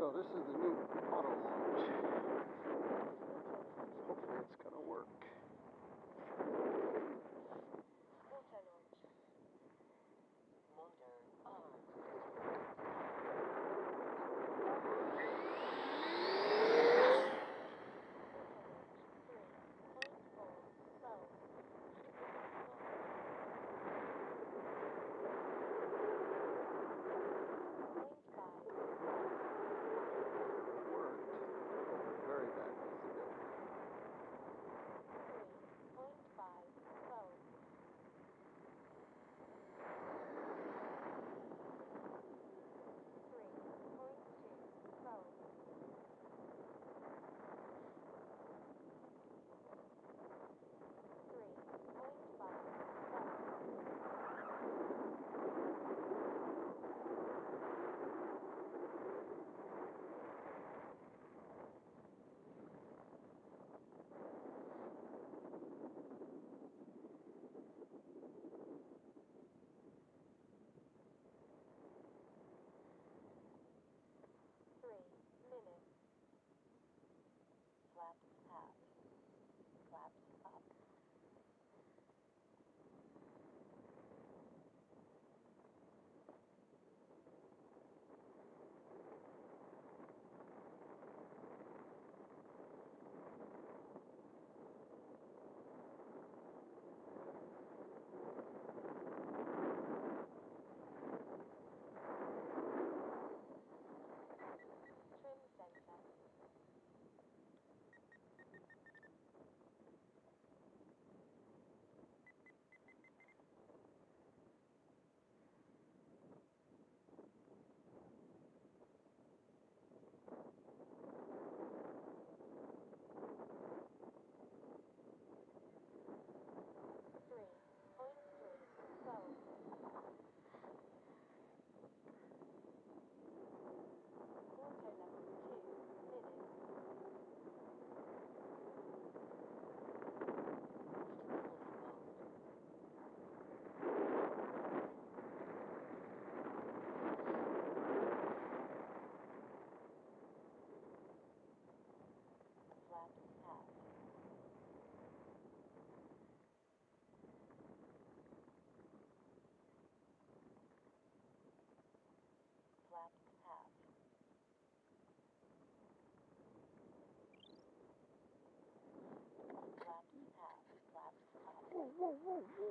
So this is the new auto launch. Hopefully it's coming. Oh,